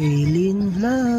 Alien Vlog